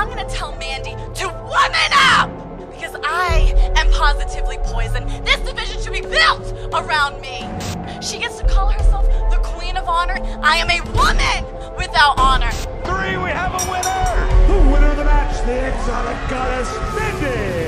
I'm gonna tell Mandy to woman up! Because I am positively poison. This division should be built around me. She gets to call herself the Queen of Honor. I am a woman without honor. Three, we have a winner! The winner of the match, the exotic goddess, Mandy